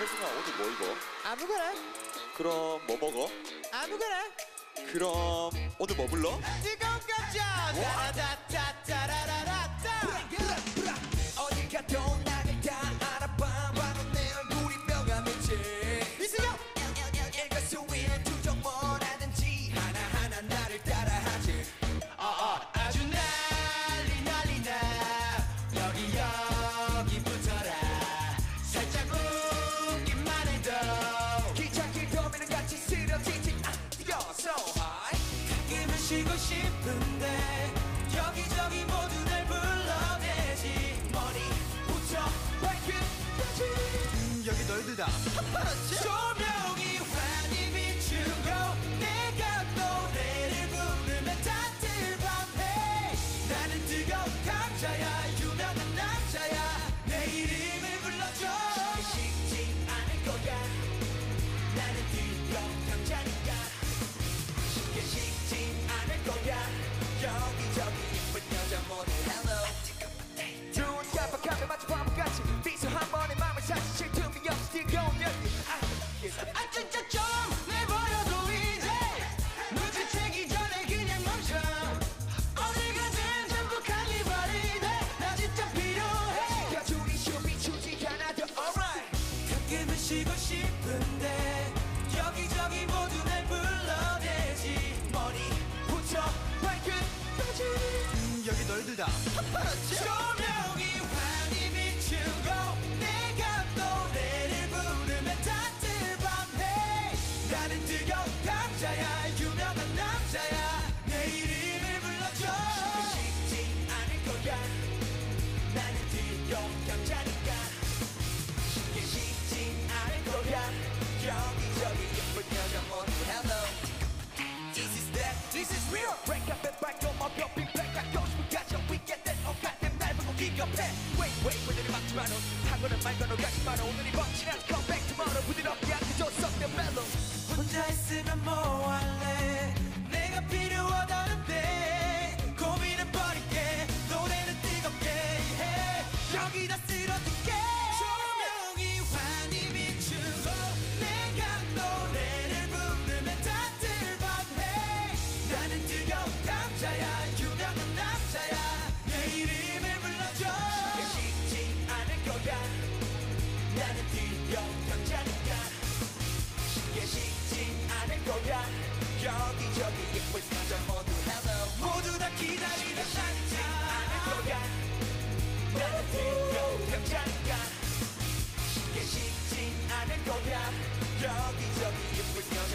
혜승아 오늘 뭐 입어? 아무거나 그럼 뭐 먹어? 아무거나 그럼 오늘 뭐 불러? 뜨거운 감자 따라다따따라라따 쉬고 싶은데 여기저기 모두 날 불러대지. 머리부터 발끝까지. 여기 너희들다. 조명이 환히 비추고 내가 노래를 부르면 다들 밤해 나는 뜨거운 감자야 쉬고 싶은데 여기저기 모두 날 불러대지. 머리 부터 발끝까지. 여기 너희들다. 조명이 환히 비추고 내가 노래를 부르면 다들 밤해 나는 뜨거운 날 보고 기겁해 Wait wait 오늘이 막지마로 하고는 말거나 가지마로 오늘이 벅치는 Come back tomorrow 부드럽게 여기저기 예쁜 남자 모두 hello. 모두 다 기다리는 날이지 않을 거야 나는 들려온 감자니까 쉽게 식진 않을 거야. 여기저기 예쁜 여자